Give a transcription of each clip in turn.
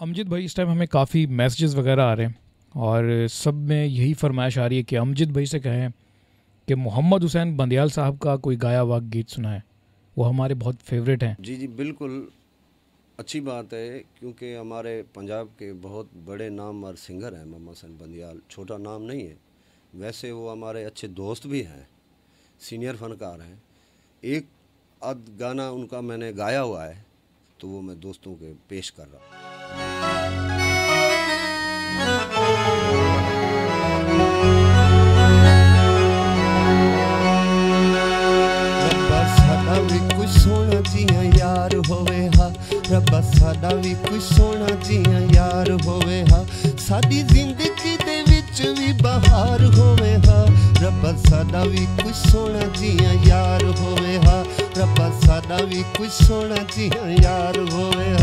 अमजद भाई, इस टाइम हमें काफ़ी मैसेजेस वगैरह आ रहे हैं और सब में यही फरमाइश आ रही है कि अमजद भाई से कहें कि मोहम्मद हुसैन बंदियाल साहब का कोई गाया हुआ गीत सुनाए। वो हमारे बहुत फेवरेट हैं। जी जी, बिल्कुल अच्छी बात है, क्योंकि हमारे पंजाब के बहुत बड़े नाम और सिंगर हैं मोहम्मद हुसैन बंदियाल। छोटा नाम नहीं है, वैसे वो हमारे अच्छे दोस्त भी हैं सीनियर फनकार हैं। एक अद गाना उनका मैंने गाया हुआ है तो वो मैं दोस्तों के पेश कर रहा हूँ। ਰੱਬਾ ਸਾਡਾ ਵੀ ਕੋਈ ਸੋਹਣਾ ਜੀਆਂ ਯਾਰ ਹੋਵੇ ਹਾ। ਸਾਡਾ ਵੀ ਕੋਈ ਸੋਹਣਾ ਜੀਆਂ ਯਾਰ ਹੋਵੇ ਹਾ। ਸਾਡੀ ਜ਼ਿੰਦਗੀ ਦੇ ਵਿੱਚ ਵੀ ਬਹਾਰ ਹੋਵੇ ਹਾ। ਰੱਬਾ ਸਾਡਾ ਵੀ ਕੋਈ ਸੋਹਣਾ ਜੀਆਂ ਯਾਰ ਹੋਵੇ ਹਾ। ਰੱਬਾ ਸਾਡਾ ਵੀ ਕੋਈ ਸੋਹਣਾ ਜੀਆਂ ਯਾਰ ਹੋਵੇ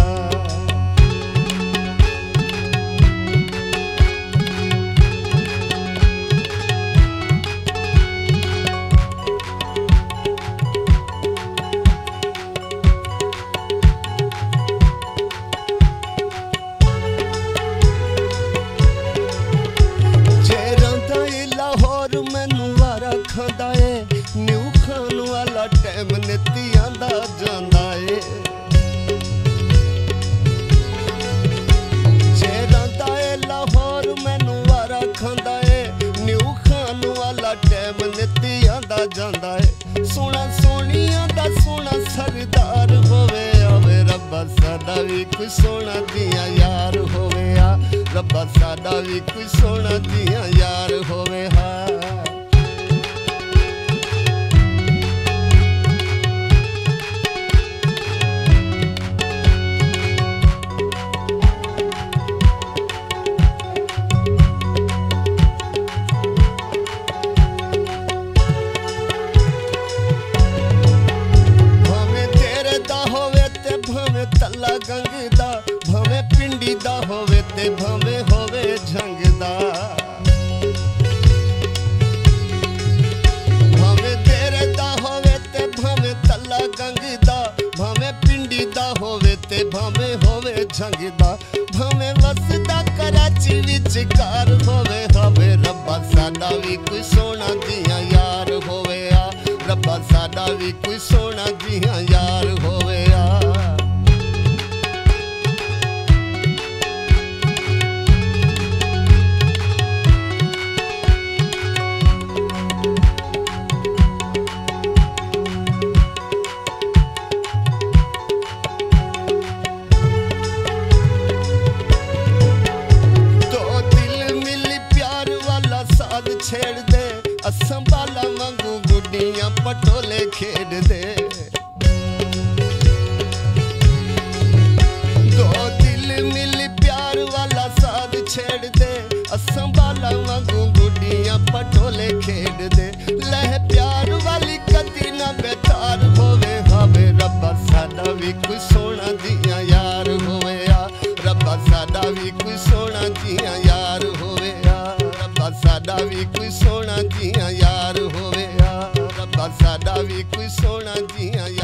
ਵਾਲਾ ਟਾਈਮ ਨਿੱਤੀ ਆਂਦਾ ਜਾਂਦਾ ਏ। ਚਿਹਰਾਂ ਏ ਲਾਹੌਰ ਮੈਨੂੰ ਵਾਰਾ ਖਾਂਦਾ ਏ। ਨਿਊ ਖਾਨ ਵਾਲਾ ਟਾਈਮ ਨਿੱਤੀ ਆਂਦਾ ਜਾਂਦਾ ਏ। ਸੋਹਣਾ ਸੋਹਣੀਆਂ ਦਾ ਸੋਹਣਾ ਸਰਦਾਰ ਹੋਵੇ ਆਵੇ, ਰੱਬਾ ਸਾਡਾ ਵੀ ਕੋਈ ਸੋਹਣਾ ਦੀਆਂ ਯਾਰ ਹੋਵੇ ਆ। ਰੱਬਾ ਸਾਡਾ ਵੀ ਕੋਈ ਸੋਹਣਾ ਦੀਆਂ ਯਾਰ ਹੋਵੇ, ਹਾਂ। ਭਾਵੇਂ ਤੱਲਾ ਗੰਗ ਦਾ ਭਾਵੇਂ ਪਿੰਡੀ ਦਾ ਹੋਵੇ ਤੇ ਭਾਵੇਂ ਹੋਵੇ ਝੰਗ ਦਾ ਭਾਵੇਂ ਤੇਰੇ ਦਾ ਹੋਵੇ ਤੇ ਭਾਵੇਂ ਤੱਲਾ ਗੰਗ ਦਾ ਭਾਵੇਂ ਪਿੰਡੀ ਦਾ ਹੋਵੇ ਤੇ ਭਾਵੇਂ ਹੋਵੇ ਝੰਗ ਦਾ ਭਾਵੇਂ ਵਸਦਾ ਕਰਾਚੀ ਵਿੱਚ ਘਰ ਹੋਵੇ ਹੋਵੇ ਰੱਬਾ ਸਾਡਾ ਵੀ ਕੋਈ ਸੋਹਣਾ ਦੀਆਂ ਯਾਰ ਹੋਵੇ ਆ। ਰੱਬਾ ਸਾਡਾ ਵੀ ਕੋਈ ਛੇੜਦੇ ਅਸਾਂ ਗੁੱਡੀਆਂ ਪਟੋਲੇ ਖੇਡਦੇ। ਦੋ ਦਿਲ ਮਿਲ ਪਿਆਰ ਵਾਲਾ ਸਾਦ ਛੇੜਦੇ। ਅਸਾਂ ਬਾਲਾ ਵਾਂਗੂ ਗੁੱਡੀਆਂ ਪਟੋਲੇ ਖੇਡਦੇ। ਲਹਿ ਪਿਆਰ ਵਾਲੀ ਕਦੀ ਨਾ ਬੇਤਾਰ ਹੋਵੇ। ਹਾਵੇ ਰੱਬਾ, ਸਾਡਾ ਵੀ ਕੋਈ ਸੋਹਣਾ ਦੀਆਂ ਯਾਰ ਹੋਵੇ। ਆ ਰੱਬਾ, ਸਾਡਾ ਵੀ ਵੀ ਕੋਈ ਸੋਹਣਾ ਜੀਆਂ ਯਾਰ ਹੋਵੇ। ਆ ਰੱਬਾ ਸਾਡਾ ਵੀ ਕੋਈ ਸੋਹਣਾ ਜੀਆਂ ਯਾਰ